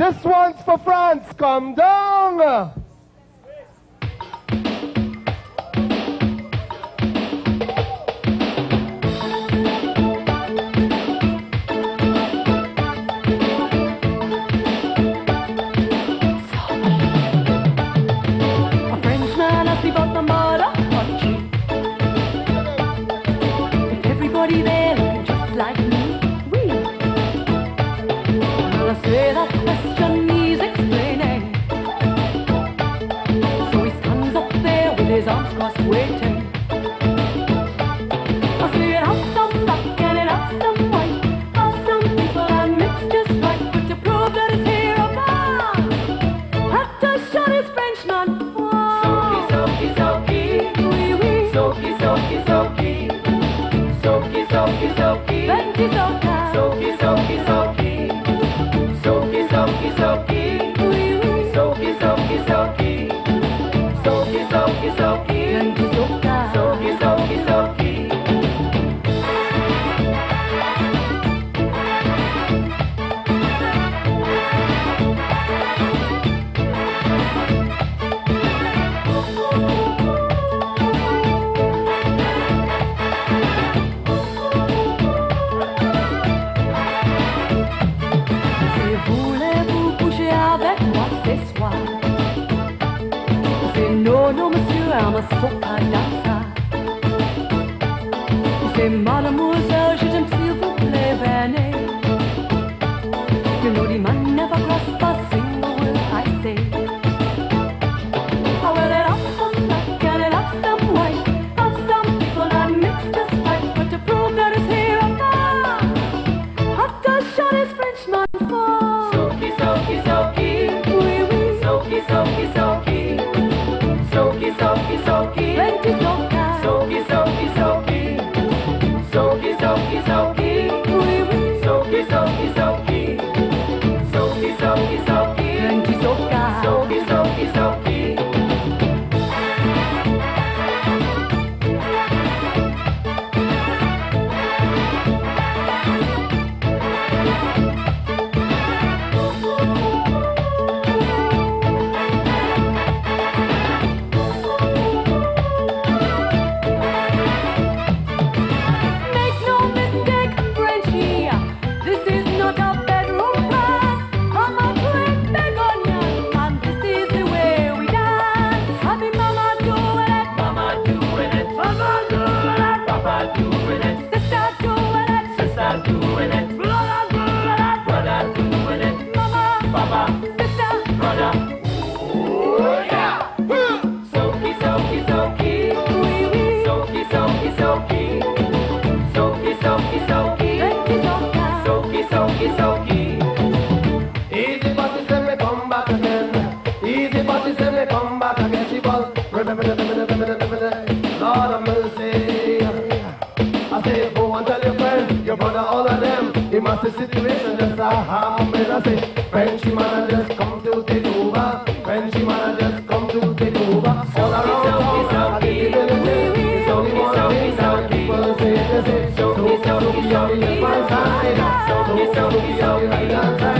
This one's for France. Come down. Soki, soki, soki. Soki, soki, soki. Soki, C'est non, non, monsieur, I'm a Plenty soca Soki, soki, must be situation just a happen. I say Frenchy man just come to take over. Frenchy man just come to take over. All around town, I give it a day. So we want to take some people say they say. So so so on the left side. So so so on the right hand side. She ball.